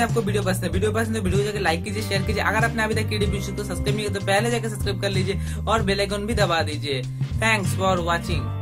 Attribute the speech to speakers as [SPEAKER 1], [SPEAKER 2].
[SPEAKER 1] आपको वीडियो पसंद है। वीडियो पसंद है, वीडियो जाकर लाइक कीजिए शेयर कीजिए। अगर आपने अभी तक टीडी को सब्सक्राइब नहीं किया तो पहले जाकर सब्सक्राइब कर लीजिए और बेलाइकन भी दबा दीजिए। Thanks for watching